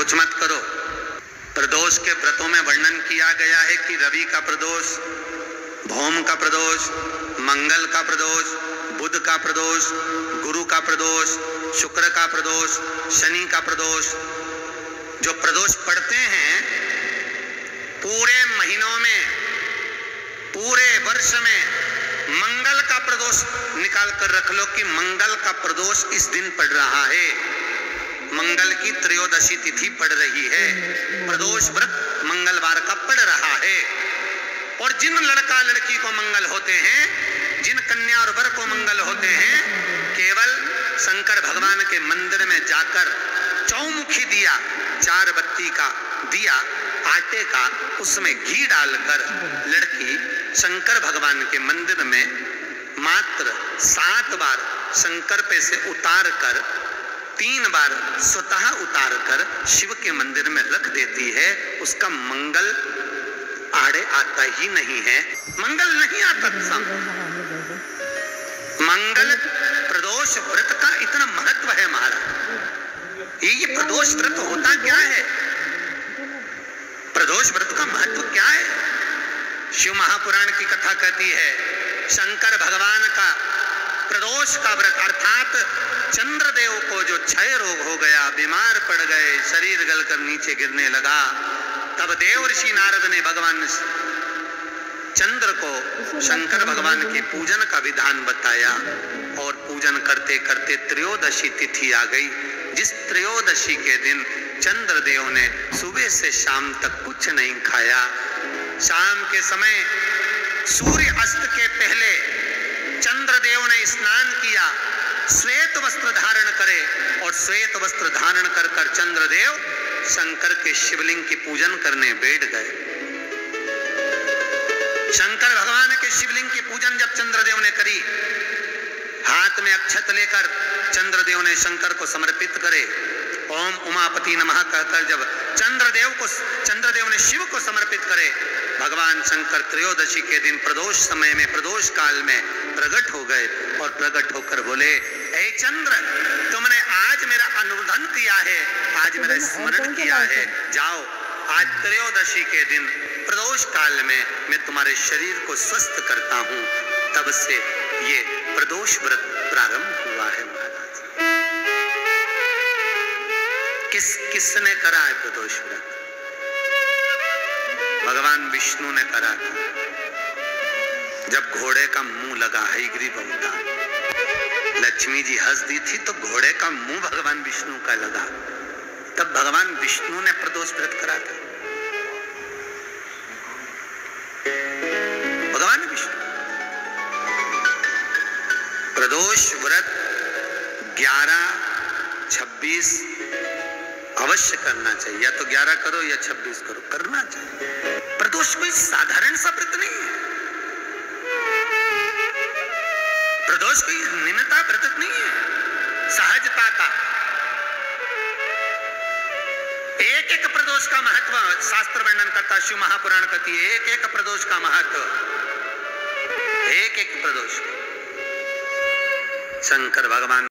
कुछ मत करो। प्रदोष के व्रतों में वर्णन किया गया है कि रवि का प्रदोष, भौम का प्रदोष, मंगल का प्रदोष, बुध का प्रदोष, गुरु का प्रदोष, शुक्र का प्रदोष, शनि का प्रदोष। जो प्रदोष पढ़ते हैं, पूरे महीनों में, पूरे वर्ष में, मंगल का प्रदोष निकाल कर रख लो कि मंगल का प्रदोष इस दिन पड़ रहा है। मंगल की त्रयोदशी तिथि पड़ रही है। प्रदोष व्रत मंगलवार का पड़ रहा है। और जिन लड़का लड़की को मंगल होते हैं, जिन कन्या और वर को मंगल होते हैं, केवल शंकर भगवान के मंदिर में जाकर चौमुखी दिया, चार बत्ती का दिया, आटे का, उसमें घी डालकर लड़की शंकर भगवान के मंदिर में मात्र सात बार शंकर पे से उतार कर तीन बार स्वतः उतार कर शिव के मंदिर में रख देती है। उसका मंगल आड़े आता ही नहीं है। मंगल नहीं आता मंगल प्रदोष व्रत का इतना महत्व है महाराज। ये प्रदोष व्रत होता क्या है? प्रदोष व्रत का महत्व क्या है? शिव महापुराण की कथा कहती है, शंकर भगवान का प्रदोष का व्रत। अर्थात चंद्रदेव को जो क्षय रोग हो गया, बीमार पड़ गए, शरीर गलकर नीचे गिरने लगा, तब देव ऋषि नारद ने भगवान चंद्र को शंकर भगवान के पूजन का विधान बताया और पूजन करते करते त्रयोदशी तिथि आ गई। जिस त्रयोदशी के दिन चंद्रदेव ने सुबह से शाम तक कुछ नहीं खाया। शाम के समय सूर्य अस्त के पहले चंद्रदेव ने स्नान किया, श्वेत वस्त्र धारण करे और श्वेत वस्त्र धारण कर कर चंद्रदेव शंकर के शिवलिंग की पूजन करने बैठ गए। शंकर भगवान के शिवलिंग की पूजन जब चंद्रदेव ने करी, हाथ में अक्षत लेकर चंद्रदेव ने शंकर को समर्पित करे। ओम उमापति नमः कहकर जब चंद्रदेव को, चंद्रदेव ने शिव को समर्पित करे भगवान शंकर त्रयोदशी के दिन प्रदोष समय में प्रदोष काल में प्रकट हो गए और प्रकट होकर बोले ए चंद्र तुमने आज मेरा अनुरोधन किया है आज मेरा स्मरण किया है। जाओ आज त्रयोदशी के दिन प्रदोष काल में मैं तुम्हारे शरीर को स्वस्थ करता हूँ। तब से ये प्रदोष व्रत प्रारंभ हुआ है महाराज। किस किसने करा है प्रदोष व्रत? भगवान विष्णु ने करा था। जब घोड़े का मुँह लगा हईग्रीव अवतार लक्ष्मी जी हंस दी थी तो घोड़े का मुँह भगवान विष्णु का लगा। तब भगवान विष्णु ने प्रदोष व्रत करा था। भगवान विष्णु। प्रदोष व्रत 11 26 अवश्य करना चाहिए। या तो 11 करो या 26 करो। करना चाहिए। प्रदोष कोई साधारण सा व्रत नहीं है। प्रदोष कोई निम्नता व्रत नहीं है। सहजता का। एक एक प्रदोष का महत्व शास्त्र वर्णन करता शिव महापुराण कहती है एक एक प्रदोष का महत्व। एक एक प्रदोष। शंकर, भगवान।